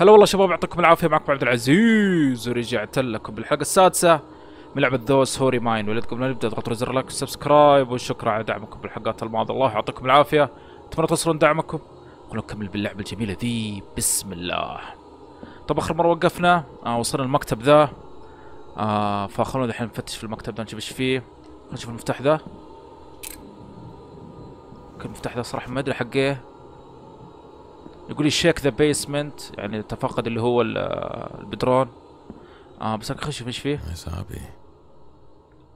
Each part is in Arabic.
هلا والله شباب يعطيكم العافية معكم عبد العزيز ورجعت لكم بالحلقة السادسة من لعبة Those Who Remain وقبل لا نبدا اضغطوا زر like و subscribe والشكر على دعمكم بالحلقات الماضية. الله يعطيكم العافية. أتمنى توصلون دعمكم. خلونا نكمل باللعبة الجميلة ذي. بسم الله. طب آخر مرة وقفنا آه وصلنا المكتب ذا. آه فخلونا الحين نفتش في المكتب ذا نشوف إيش فيه. خلينا نشوف المفتاح ذا. المفتاح ذا صراحة ما أدري حق إيه يقول لي check the basement يعني تفقد اللي هو ال- البدرون آه بس خلينا نشوف إيش فيه؟ Nice hobby.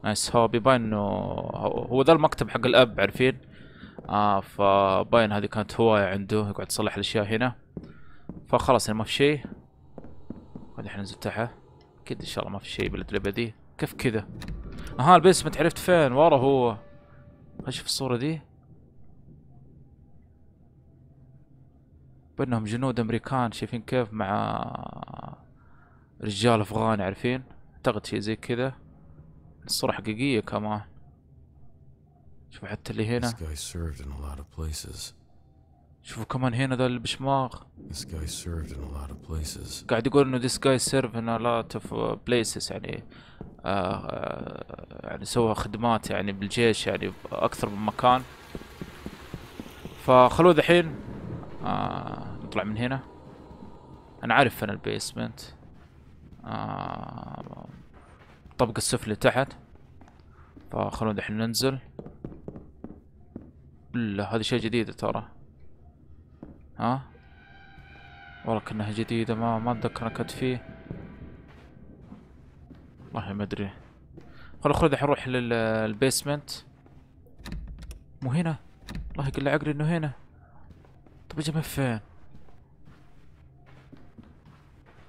nice. هو بيبان إنه هو ذا المكتب حق الأب عارفين؟ آه فباين هذه كانت هواية عنده يقعد يصلح الأشياء هنا. فخلاص يعني ما في شيء. هذه إحنا ننزل تحت أكيد إن شاء الله ما في شيء باللعبة دي كيف كذا؟ أها ال basement عرفت فين؟ ورا هو. خلينا نشوف الصورة دي بينهم جنود أمريكان شايفين كيف مع رجال أفغان عارفين؟ أعتقد شيء زي كذا. الصورة حقيقية كمان. شوفوا حتى اللي هنا. Served. شوفوا كمان هنا ذا اللي بشماغ This guy served in a lot of places. قاعد يقول إنه this guy serve in a lot of uh, places يعني آه آه يعني سوى خدمات يعني بالجيش يعني أكثر من مكان. فخلوه دحين. آه نطلع من هنا. أنا عارف فين البيسمنت. آه الطبقة السفلى تحت. فخلونا دحين ننزل. لا هذه شيء جديد ترى. ها؟ والله كأنها جديدة ما ما أتذكر كنت فيه. والله ما أدري. خلو خلو دحين نروح لل basement مو هنا؟ والله لي عقلي إنه هنا. طب أجي من فين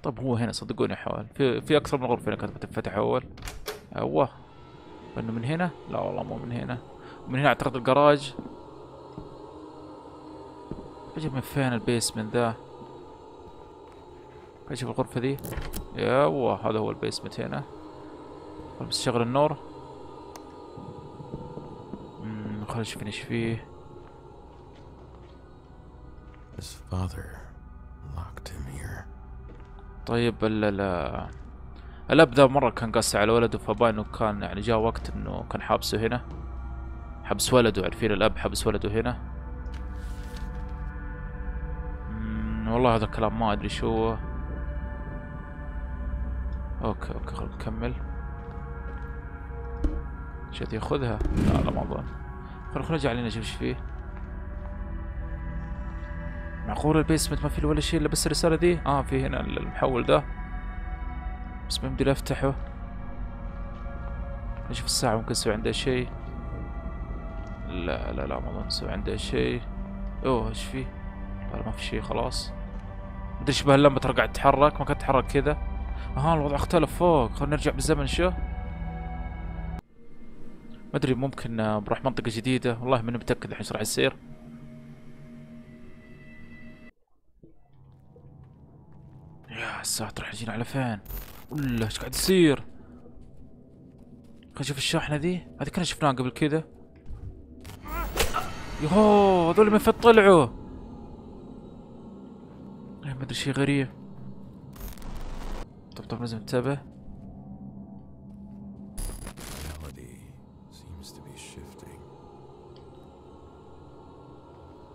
طب هو هنا صدقوني حوال في في أكثر من غرفة هنا كانت بتنفتح أول. أيوه إنه من هنا؟ لا والله مو من هنا. من هنا أعتقد الجراج. أجي من فين ال basement ذا. خلينا نشوف الغرفة ذي؟ يوه هذا هو ال basement هنا. بس شغل النور. مم، خلينا نشوف إيش فيه. His father locked him here. طيب ال ال الاب ذا مرة كان قاسي على ولده فباين إنه كان يعني جاء وقت إنه كان حابسه هنا. حبس ولده عارفين الأب حبس ولده هنا. والله هذا الكلام ما أدري شو. هو. okay okay خلينا نكمل. شتي ياخذها؟ لا لا ما أظن. خلينا نرجع علينا نشوف إيش فيه. معقول ال basement ما فيه ولا شيء إلا بس الرسالة ذي آه في هنا المحول ذا بس ما يمدي أفتحه. نشوف الساعة ممكن نسوي عندها شيء. لا لا لا ما أظن نسوي عندها شيء. أوه إيش فيه لا لا ما في شيء خلاص. مدري شبه اللمبة ترى قاعد تتحرك. ما كانت تتحرك كذا. أها الوضع اختلف فوق. خلينا نرجع بالزمن شو؟ ما أدري ممكن آه، بروح منطقة جديدة. والله ماني متأكد الحين إيش راح يصير. ساتر راح يجينا على فين؟ ولا إيش قاعد يصير؟ خلينا نشوف الشاحنة ذي. هذه كنا شفناها قبل كذا. يوهو هذول من فين طلعوا؟ ما أدري شي غريب. طب طب لازم انتبه.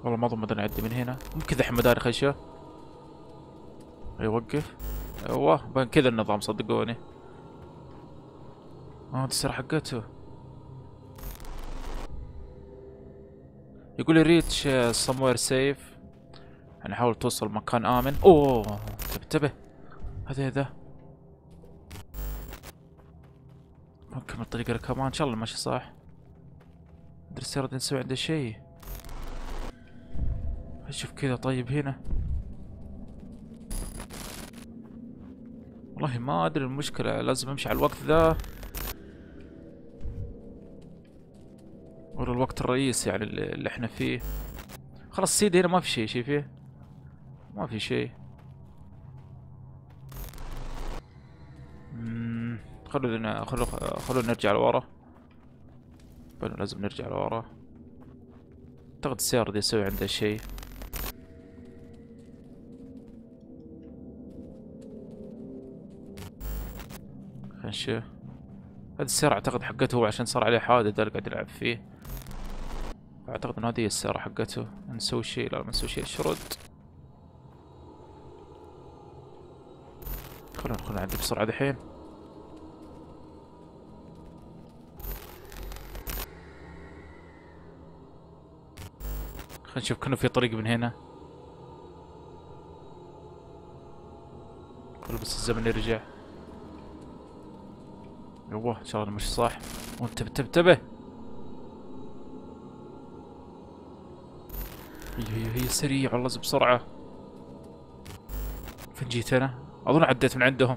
والله ما أظن بدنا نعدي من هنا. ممكن ذحين مداري خشة يوقف. أيوه بين كذا النظام صدقوني. آه السيارة حقته. يقول لي ريتش somewhere سيف يعني حاول توصل مكان آمن. أوه انتبه انتبه. هذا هذا. نكمل الطريقة كمان إن شاء الله ماشي صح. ندري السيارة نسوي عندها شيء. أشوف كذا طيب هنا. والله ما أدري المشكلة لازم أمشي على الوقت ذا. ورا الوقت الرئيسي يعني اللي إحنا فيه. خلاص سيدي هنا ما في شيء شي فيه ما في شيء. خلونا خلو خلونا نرجع لورا. لازم نرجع لورا. أعتقد السيارة دي أسوي عندها شيء. خلينا نشوف هذه السيارة أعتقد حقته هو عشان صار عليه حادث اللي قاعد يلعب فيه. أعتقد إن هذه السيارة حقته. نسوي شيء لا ما نسوي شيء. شرد. خلونا خلونا نعدي بسرعة دحين. خلينا نشوف كأنه في طريق من هنا. بس الزمن يرجع. يوه إن شاء الله مش صح وانتبه انتبه انتبه هي هي سريع والله بسرعة. فين جيت أنا؟ أظن عديت من عندهم.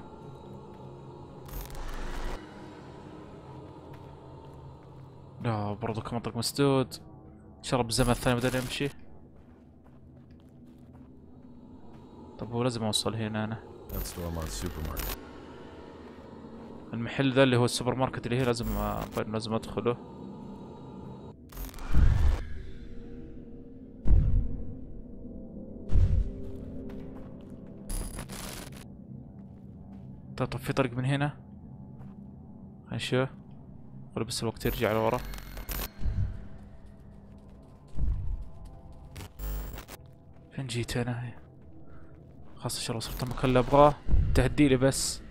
لا برضو كمان طريق مسدود. إن شاء الله بالزمن الثاني بدأنا يمشي. طب هو لازم أوصل هنا أنا. That's supermarket. المحل ذا اللي هو السوبر ماركت اللي هي لازم طيب لازم أدخله. طيب طب في طريق من هنا؟ نشوف ولا بس الوقت يرجع لورا. فين جيت أنا؟ خلاص إن شاء الله المكان اللي أبغاه. تهدي لي بس.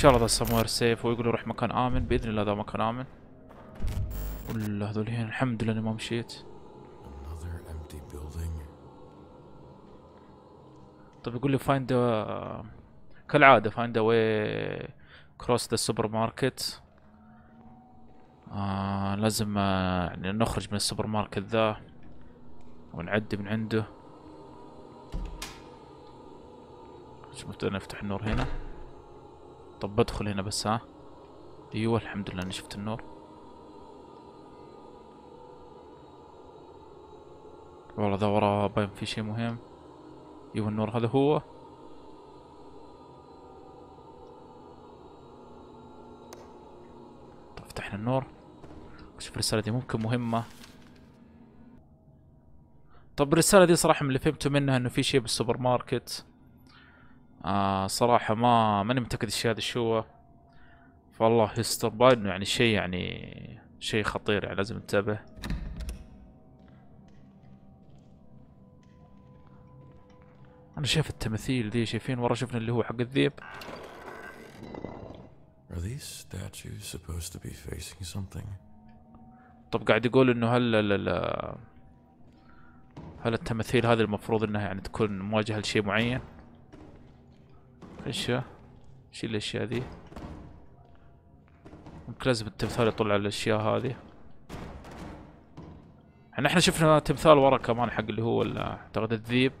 شاء الله ذا somewhere safe ويقولوا روح مكان آمن بإذن الله ذا مكان آمن. ولا هذول هنا الحمد لله إني ما مشيت. طيب يقول لي find كالعادة find way across the supermarket آه لازم آه يعني نخرج من السوبر ماركت ذا ونعدي من عنده. شوف نفتح النور هنا. طب بدخل هنا بس ها؟ أيوه الحمد لله اني شفت النور. والله ذا ورا باين في شيء مهم. أيوه النور هذا هو. طب فتحنا النور. شوف الرسالة دي ممكن مهمة. طب الرسالة دي صراحة من اللي فهمته منها إنه في شيء بالسوبر ماركت. آه صراحة ما ماني متأكد الشيء هذا شو هو. فالله يستر. باين إنه يعني شيء يعني شيء خطير يعني لازم ننتبه أنا شايف التماثيل دي شايفين ورا شفنا اللي هو حق الذيب. Are these statues supposed to be facing something? طب قاعد يقول إنه هل ال- ال- هل التماثيل هذه المفروض إنها يعني تكون مواجهة لشيء معين؟ إيش شيل الأشياء ذي. ممكن لازم التمثال يطلع الأشياء هذه. يعني إحنا شفنا تمثال ورا كمان حق اللي هو أعتقد الذيب.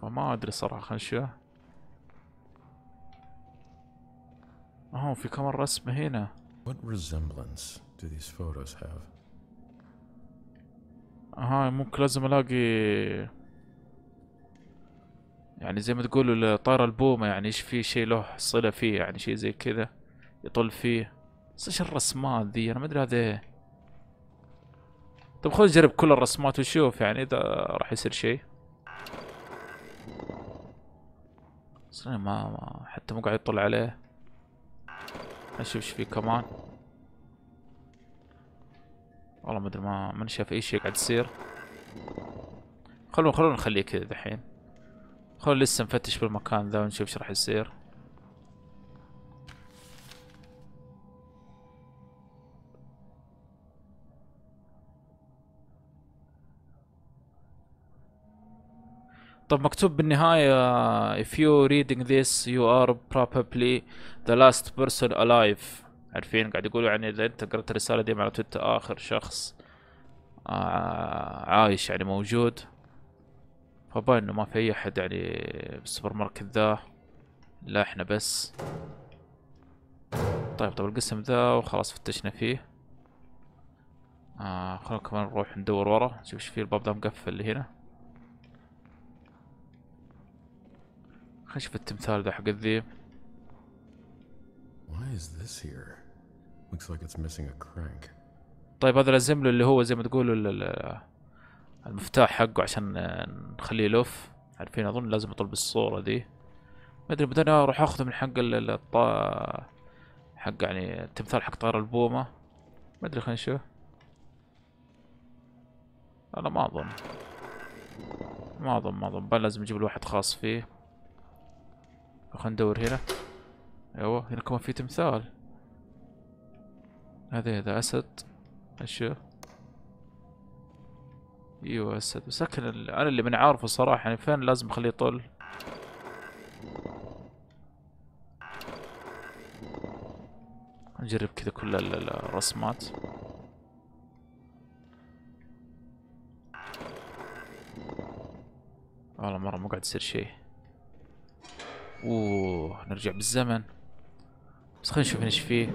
فما أدري صراحة خلينا نشوف اهو في كمان رسمة هنا. What resemblance do these photos have? ها ممكن لازم ألاقي يعني زي ما تقولوا الطائرة البومة يعني إيش في شيء له صلة فيه يعني شيء زي كذا يطل فيه. بس إيش الرسمات ذي؟ أنا ما أدري هذا إيه. طب خذ جرب كل الرسمات وشوف يعني إذا راح يصير شيء. أصلا ما, ما حتى مو قاعد يطلع عليه. أشوف إيش فيه كمان. والله ما أدري ما ماني شايف أي شيء قاعد يصير. خلونا خلونا نخليه كذا دحين. خلونا لسه نفتش بالمكان ذا ونشوف إيش راح يصير. طب مكتوب بالنهاية if you reading this you are probably the last person alive. عارفين؟ قاعد يقولوا يعني إذا أنت قرأت الرسالة دي معناته أنت آخر شخص آه عايش يعني موجود. فباين انه ما في اي احد يعني بالسوبر ماركت ذا لا إحنا بس طيب طب القسم ذا وخلاص فتشنا فيه آه خلونا كمان نروح ندور ورا نشوف إيش فيه الباب ذا مقفل اللي هنا خلينا نشوف التمثال ذا حق الذيب Why is this here? Looks like it's missing a crank. طيب هذا لازم له اللي هو زي ما ال- المفتاح حقه عشان نخليه يلف. عارفين أظن لازم اطلب الصورة دي. ما أدري بعدين أروح أخذه من حق ال- ال- الط... حق يعني التمثال حق طائر البومة. ما أدري خلينا نشوف. أنا ما أظن. ما أظن ما أظن. بل لازم نجيب له واحد خاص فيه. خلينا ندور هنا. أيوه هنا كمان في تمثال. هذا هذا أسد. أشوف أيوه اسد بس أنا اللي من عارفه صراحة يعني فين لازم أخليه يطل؟ نجرب كذا كل ال- ال- الرسمات. والله مرة ما قاعد يصير شيء. أوه نرجع بالزمن. بس خلينا نشوف إيش فيه.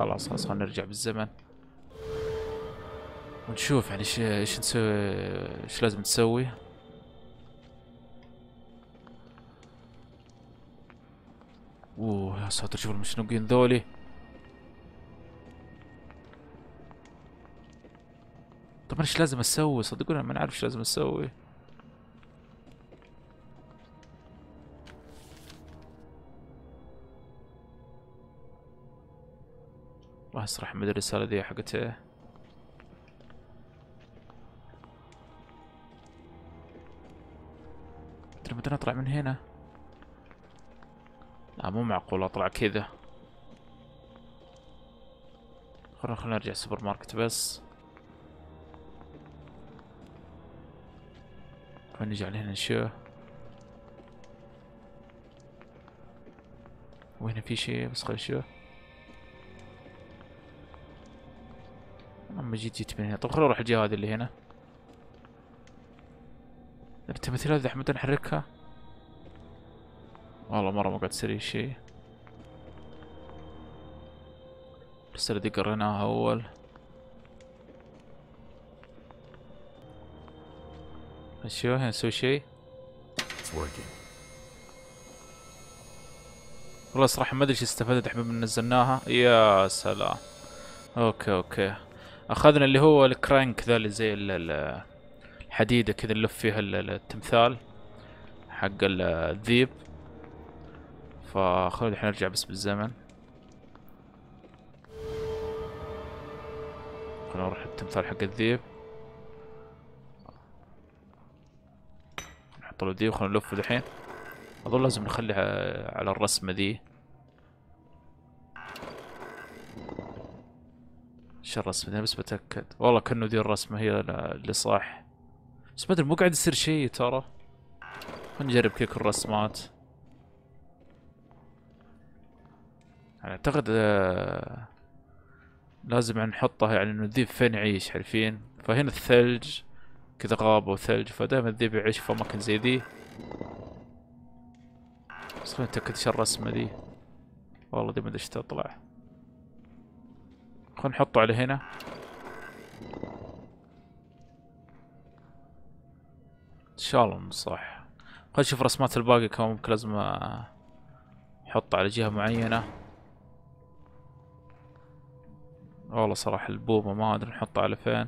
خلاص خلاص خلينا نرجع بالزمن. ونشوف يعني إيش إيش نسوي إيش لازم نسوي أوه يا ساتر شوف المشنوقين ذولي. طب أنا إيش لازم أسوي؟ صدقوني ما نعرف إيش لازم أسوي. الله يصرح مدري الرسالة دي حقت ادري متى اطلع من هنا؟ لا مو معقول أطلع كذا. خلنا خلنا نرجع السوبر ماركت بس. خلنا نجي على هنا نشوف. وهنا في شيء بس خلنا نشوف. اما جيت جيت من هنا طب خلنا نروح الجهة هذه اللي هنا. التماثيل هذه أحمد نحركها؟ والله مرة ما قاعد تسوي شيء. الرسالة دي قريناها شو هنا نسوي شيء. والله صراحة ما أدري إيش استفدت إحنا من نزلناها. يا سلام. okay okay. أخذنا اللي هو ال crank ذا اللي زي ال- ال- الحديدة كذا نلف فيها ال- ال- التمثال حق ال- الذيب. فخلونا الحين نرجع بس بالزمن. خلونا نروح التمثال حق الذيب. نحط له دي وخلونا نلفه دحين. أظن لازم نخليها على الرسمة ذي. إيش الرسمة دي بس بتأكد. والله كأنه ذي الرسمة هي اللي صح بس ما أدري مو قاعد يصير شيء ترى. نجرب كل الرسمات. يعني أعتقد آه، لازم يعني نحطها يعني انه الذيب فين يعيش عارفين؟ فهنا الثلج كذا غابة وثلج فدائما الذيب يعيش في أماكن زي ذي بس خلينا نتأكد إيش الرسمة دي. والله دي ما ادري إيش تطلع. خلينا نحطه على هنا. إن شاء الله صح. خلينا نشوف رسمات الباقي كمان ممكن لازم أحطه على جهة معينة. والله صراحة البومة ما أدري نحطه على فين.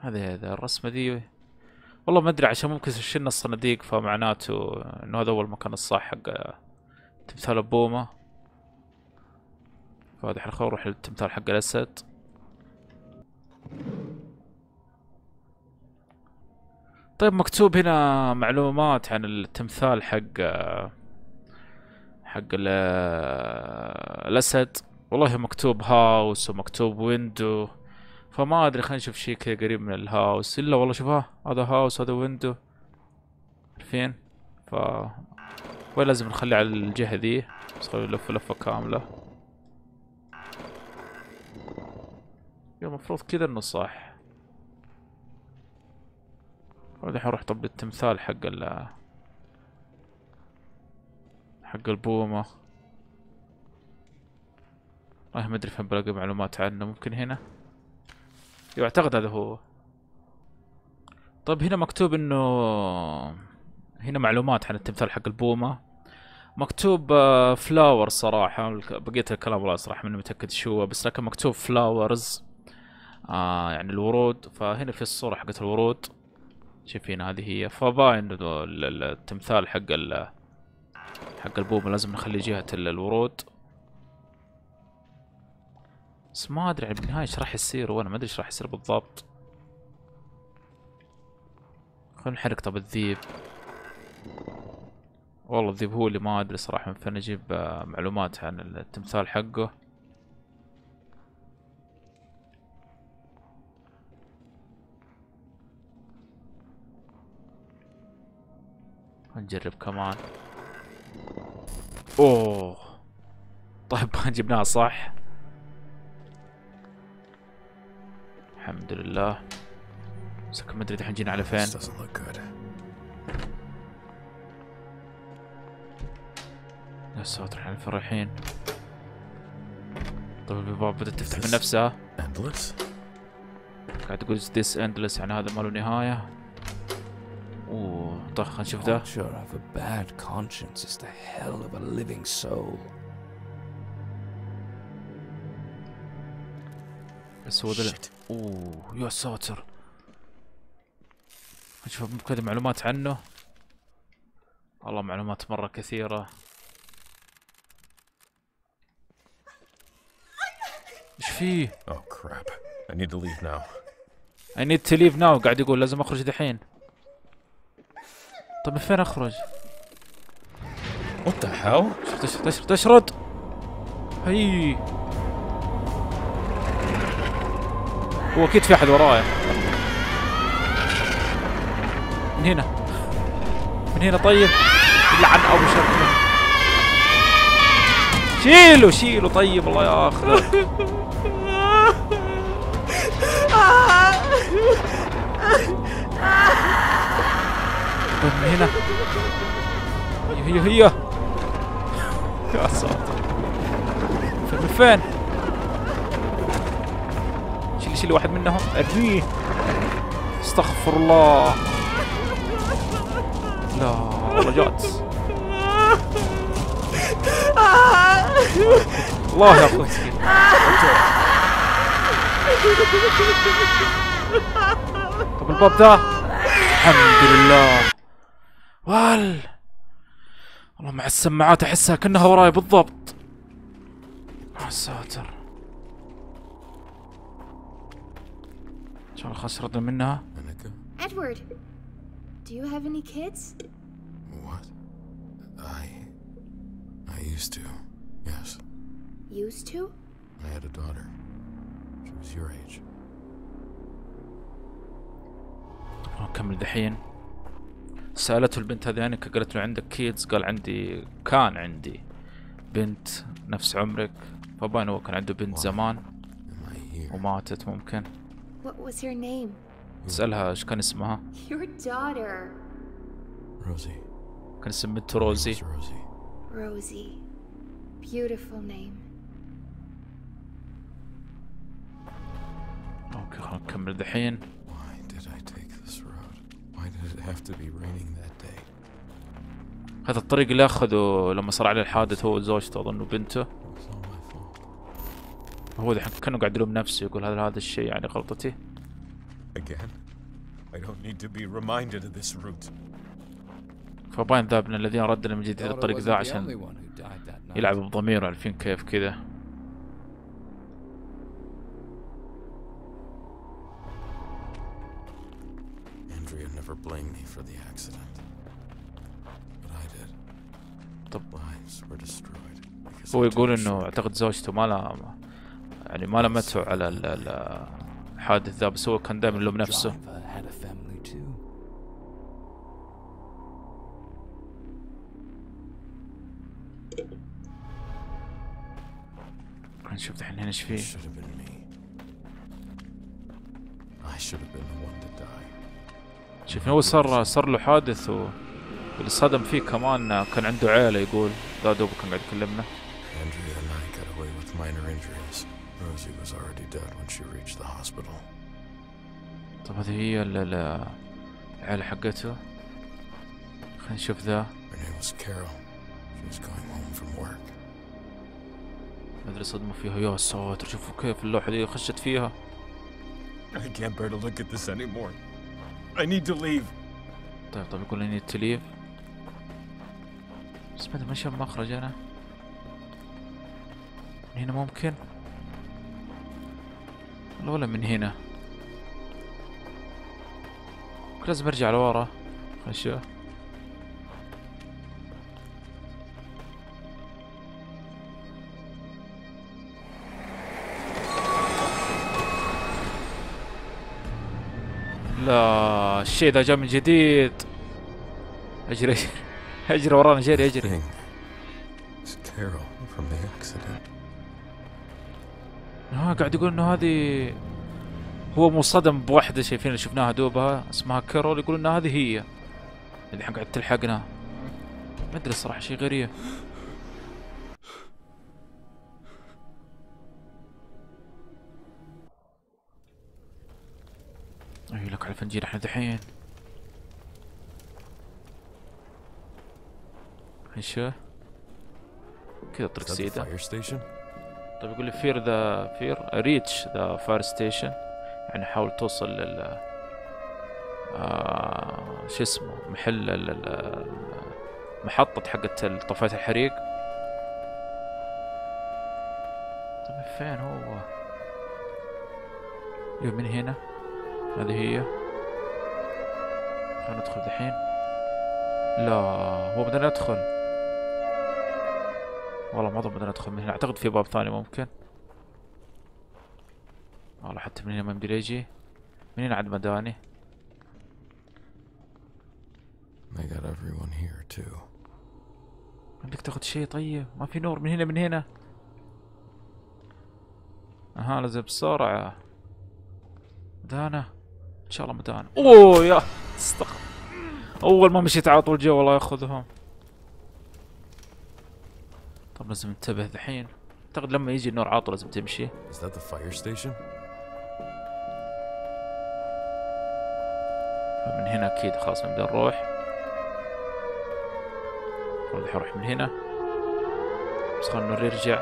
هذه هذا الرسمة دي والله ما أدري عشان ممكن شلنا الصناديق فمعناته إنه هذا هو المكان الصح حق تمثال البومة. الحين خلينا نروح للتمثال حق الاسد. طيب مكتوب هنا معلومات عن التمثال حق حق ال- الاسد. والله مكتوب هاوس ومكتوب ويندو فما أدري خلينا نشوف شيء كذا قريب من الهاوس. إلا والله شوف ها هذا هاوس هذا ويندو. عارفين ف وين لازم نخليه على الجهة ذي؟ بس خلينا نلف لفة كاملة يا المفروض كذا إنه صح الحين أروح طب التمثال حق ال حق البومة. والله ما أدري فين بلاقي معلومات عنه. ممكن هنا؟ يو أعتقد هذا هو. طيب هنا مكتوب إنه هنا معلومات عن التمثال حق البومة. مكتوب flower صراحة. الك- بقية الكلام والله صراحة ماني متأكد شو بس لكن مكتوب flowers آه يعني الورود. فهنا في الصورة حقت الورود شايفين هذه هي فباين التمثال حق ال حق البومة لازم نخلي جهة ال- الورود. بس ما أدري يعني بالنهاية إيش راح يصير وأنا ما أدري إيش راح يصير بالضبط. خلينا نحرق طب الذيب. والله الذيب هو اللي ما أدري صراحة. من فين أجيب آه، معلومات عن التمثال حقه. نجرب كمان. أوه. طيب جبناها صح. الحمد لله. بس ما أدري الحين جينا على فين. يا ساتر إحنا فين رايحين طيب الباب بدأت تفتح من نفسها? قاعد تقول this endless يعني هذا ما له نهاية. اوه طيب خلينا نشوف ذا Culture of a bad conscience is the hell of a living soul. بس هو ذا Shit. اوه يا ساتر نشوف كذا معلومات عنه والله معلومات مرة كثيرة إيش فيه؟ Oh crap. I need to leave now. I need to leave now قاعد يقول لازم أخرج دحين طيب من فين أخرج؟ What the hell? شوف تشرد تشرد تشرد هي! هو أكيد في أحد ورايا. من هنا. من هنا طيب. لعن أبو شكله. شيلوا شيلوا طيب الله ياخذه. من هنا. هي هي هي. يا ساتر. فين فين؟ شيل شيل واحد منهم. ارميه استغفر الله. لا والله جات. الله ياخذ مسكين. طب الباب ذا الحمد لله. وال والله مع السماعات احسها كانها وراي بالضبط يا ساتر ان شاء الله خلاص ردنا منها? Edward, do you have any kids? What? I. I used to. Yes. Used to? I had a daughter. She was your age. نكمل دحين سألته البنت هذه يعني قالت له عندك كيدز قال عندي كان عندي بنت نفس عمرك فبان هو كان عنده بنت زمان? وماتت ممكن? تسألها إيش كان اسمها Rosie. كان اسم بنته روزي. Rosie. Beautiful name. أوكي خلينا نكمل دحين هذا الطريق اللي أخذه لما صار عليه الحادث هو وزوجته اظن وبنته. هو دحين كأنه قاعد يلوم نفسه يقول هذا هذا الشيء يعني غلطتي Again? I don't need to be reminded of this route. فباين ذا ابن الذين رد من جديد الطريق ذا the عشان only one who died that night. يلعب بضميره عارفين كيف كذا Andrea never blamed me for the accident. But I did. طب Lives were destroyed. because هو يقول انه. اعتقد زوجته ما لها يعني ما لمته على ال- ال- الحادث ذا بس هو كان دائما يلوم نفسه. نشوف الحين هنا إيش فيه. I should have been the one to die. شوف هو صار صار له حادث واللي صدم فيه كمان كان عنده عيلة يقول. ذا دوب كان قاعد يكلمنا. طب هذه هي ال ال العيلة حقته. خلينا نشوف ذا. ما أدري صدمه فيها. يا ساتر شوفوا كيف اللوحة دي خشت فيها. I can't bear to look at this anymore. I need to leave. طيب طيب يقول اني تليف بس ما ادري ما شاف مخرج أنا. من هنا ممكن؟ ولا ولا من هنا؟ لازم ارجع لورا. خلينا نشوف لا الشيء ذا جاء من جديد. أجري. أجري اجري ورانا جري أجري. ها قاعد يقول إنه هذه هو مصطدم بواحدة شايفين اللي شفناها دوبها اسمها كارول يقول ان هذه هي. اللي قاعد تلحقنا. ما أدري صراحة شيء غريب. على الفنجيل إحنا دحين. إيش كذا طريق سيدة? طيب يقول لي فير ذا فير ريتش ذا فاير ستيشن يعني حاول توصل لل آه شو اسمه محل ال- محطة حقت طفاية الحريق. طيب فين هو؟ من هنا؟ هذه هي. ندخل دحين؟ لا هو بدنا ندخل. والله ما أظن بدنا ندخل من هنا. أعتقد في باب ثاني ممكن. والله حتى من هنا ما يمدي يجي. من هنا عند مداني. They got everyone here too. بدك تاخذ شيء؟ طيب ما في نور. من هنا من هنا. أها لازم بسرعة. مدانة. إن شاء الله مدانة. أوه يا استغفر أول ما مشيت على طول جو والله ياخذهم. طب لازم ننتبه ذحين أعتقد لما يجي النور عاطل لازم تمشي. Is that the fire station? من هنا أكيد. خلاص نبدأ نروح. أروح من هنا. بس خلنا too.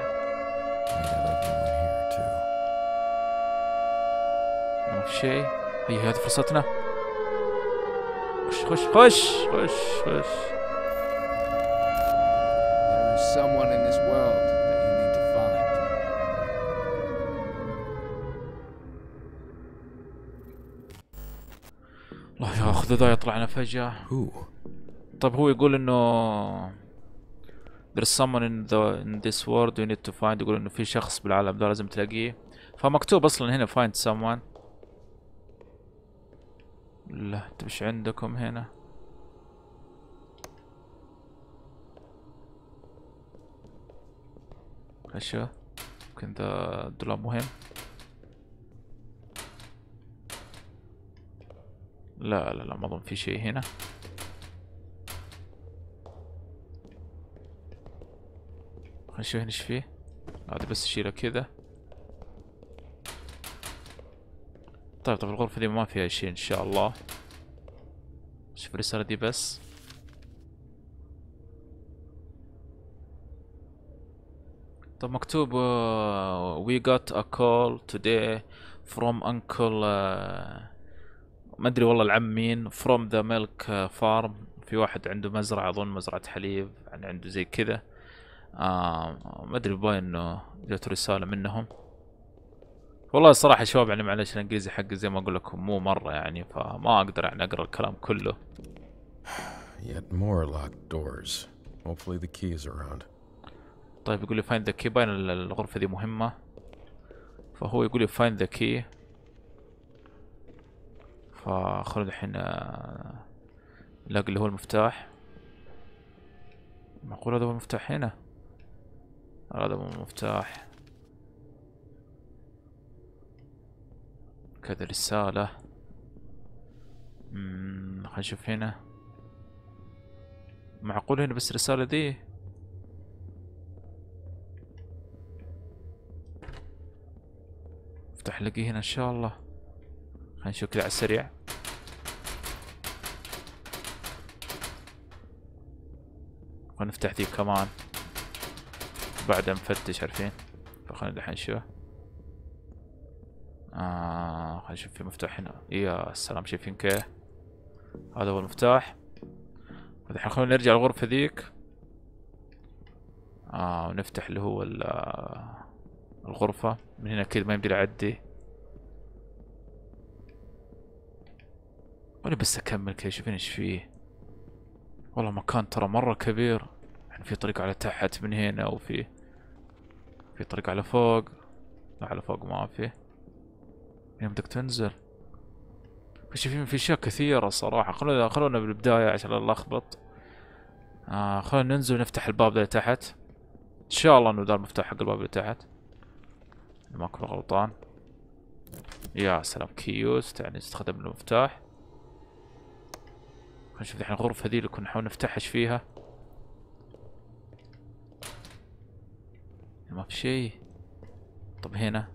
ما في شيء. هي هذه فرصتنا؟ خش خش خش خش خش. الله ياخذ ذا يطلعنا فجأة Who? طيب هو يقول انه There's someone in the in this world you need to find يقول انه في شخص بالعالم ده لازم تلاقيه فمكتوب أصلا هنا find someone لا انت مش عندكم هنا؟ أشوف يمكن ذا دولاب مهم. لا لا لا ما أظن في شيء هنا. خلينا نشوف هنا إيش فيه. هذا بس أشيله كذا طيب طيب الغرفة دي ما فيها شيء إن شاء الله. شوف الرسالة دي بس. طب مكتوب uh, we got a call today from uncle uh, ما أدري والله العم مين the milk uh, farm. في واحد عنده مزرعة أظن مزرعة حليب يعني عنده زي كذا. آه ما أدري باين انه جاته رسالة منهم. والله الصراحة يا شباب يعني معلش الإنجليزي حقي زي ما أقول لكم مو مرة يعني فما أقدر يعني أقرأ الكلام كله. Yet more locked doors. Hopefully the key is around. طيب يقول لي find the key. باين ال- الغرفة دي مهمة. فهو يقول لي find the key. فخلونا الحين آه، نلاقي اللي هو المفتاح. معقول هذا هو المفتاح هنا؟ هذا مو مفتاح. كذا رسالة. خلينا نشوف هنا. معقول هنا بس رسالة دي؟ افتح لقي هنا إن شاء الله. خلينا نشوف كذا على السريع. خلينا نفتح ذي كمان. بعدها نفتش عارفين؟ فخلينا دحين نشوف. آه خلينا نشوف في مفتاح هنا. يا سلام شايفين كيف هذا هو المفتاح. الحين خلينا نرجع الغرفة ذيك. آه ونفتح اللي هو ال- الغرفة. من هنا كذا ما يمدي أعدي وأنا بس أكمل كذا شوفين إيش فيه. والله مكان ترى مرة كبير. يعني في طريق على تحت من هنا وفي في طريق على فوق. لا على فوق ما في. هنا بدك تنزل. شايفين في أشياء كثيرة صراحة. خلونا خلونا بالبداية عشان لا نلخبط. آه خلونا ننزل ونفتح الباب ده تحت. إن شاء الله إنه ذا المفتاح حق الباب اللي تحت. ما اكون غلطان. يا سلام key use يعني نستخدم المفتاح. خلينا نشوف الحين الغرفة ذي اللي كنا نحاول نفتحها إيش فيها. ما في شيء. طب هنا.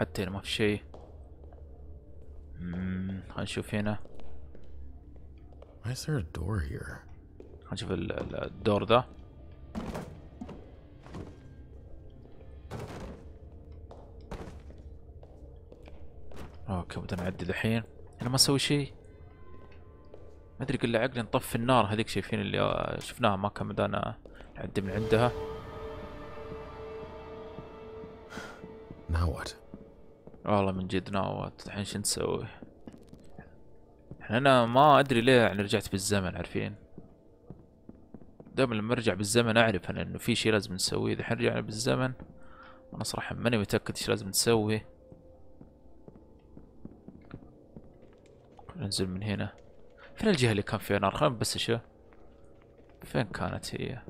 حتى هنا ما في شيء. خلينا نشوف هنا. Why is there a door here? نشوف ال- ال- الدور ذا أوكي بدنا نعدي دحين؟ أنا ما أسوي شيء. ما أدري قل عقلي نطفي النار. هذيك شايفين اللي شفناها؟ ما كان بدانا نعدي من عندها. Now what? والله من جد ناوت الحين شو نسوي؟ أنا ما أدري ليه يعني رجعت بالزمن عارفين؟ دائما لما أرجع بالزمن أعرف أنا إنه في شيء لازم نسويه. الحين رجعنا بالزمن أنا صراحة ماني متأكد إيش لازم نسوي. ننزل من هنا. فين الجهة اللي كان فيها نار؟ خلينا بس أشوف فين كانت هي؟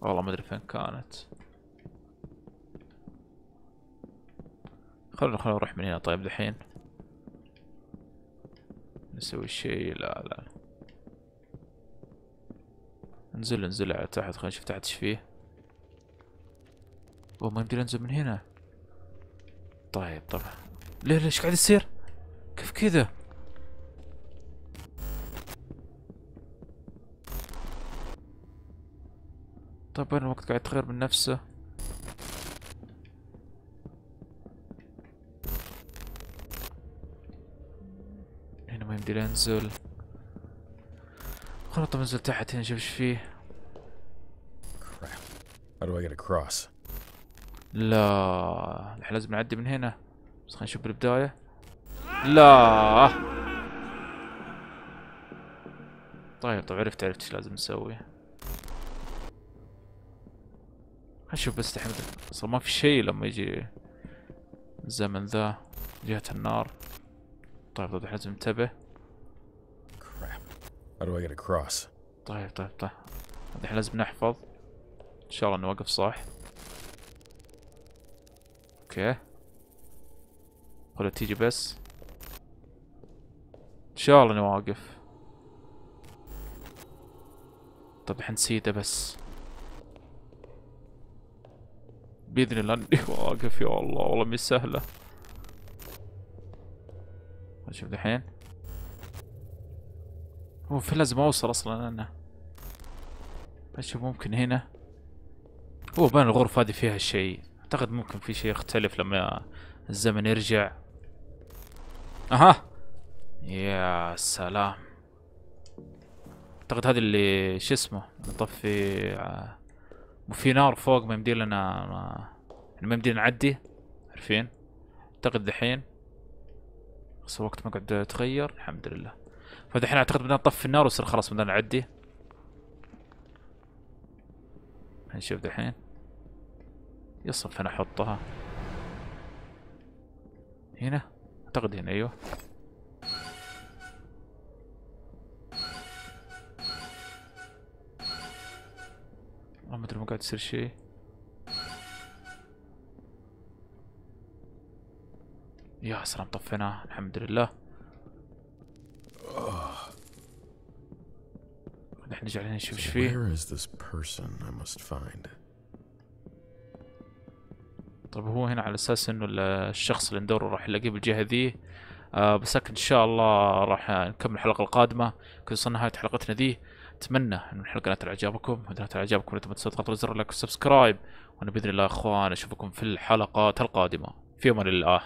والله ما أدري فين كانت. خلونا خلونا نروح من هنا. طيب دحين نسوي شيء. لا لا. انزل انزل على تحت. خلينا نشوف تحت إيش فيه. أوه ما يمدي أنزل من هنا. طيب طبعا. ليه ليش قاعد يصير؟ كيف كذا؟ وين الوقت قاعد يتغير من نفسه؟ يمدي انزل خلاص طب انزل تحت هنا نشوف إيش فيه. How do I get across? لا الحين لازم نعدي من هنا. بس خلينا نشوف بالبداية. لا. طيب طيب عرفت عرفت إيش لازم نسوي. خلينا نشوف بس الحين أصلا ما في شيء لما يجي الزمن ذا جهة النار. طيب طيب لازم ننتبه. How do I get across? طيب طيب طيب. الحين لازم نحفظ. إن شاء الله نوقف صح. أوكي. ولا تيجي بس. إن شاء الله نواقف. طب الحين سيده بس. بإذن الله إني واقف. يا الله والله مش سهلة. نشوف الحين. هو في لازم أوصل أصلا أنا. أشوف ممكن هنا؟ هو بين الغرفة هذه فيها شيء. أعتقد ممكن في شيء يختلف لما الزمن يرجع. أها! يا سلام! أعتقد هذا اللي شو اسمه؟ نطفي ع- وفي نار فوق ما يمدي لنا ما يعني يمدينا نعدي. عارفين؟ أعتقد دحين. بس الوقت ما قاعد يتغير. الحمد لله. فدحين أعتقد بدنا نطفي النار ويصير خلاص بدنا نعدي. نشوف دحين يصل فين أحطها؟ هنا؟ أعتقد هنا أيوه. ما أدري ما قاعد يصير شيء. يا سلام طفيناه. الحمد لله نحن نرجع هنا نشوف إيش فيه. where is this person I must find? طيب هو هنا على أساس إنه ال- الشخص اللي ندوره راح نلاقيه بالجهة ذي. آه بس لكن إن شاء الله راح نكمل الحلقة القادمة. كذا وصلنا نهاية حلقتنا ذي. أتمنى ان الحلقة نالت إعجابكم. وإذا نالت إعجابكم لا تنسوا تضغطوا زر ال like وال subscribe. وأنا بإذن الله يا إخوان أشوفكم في الحلقات القادمة. في أمان الله.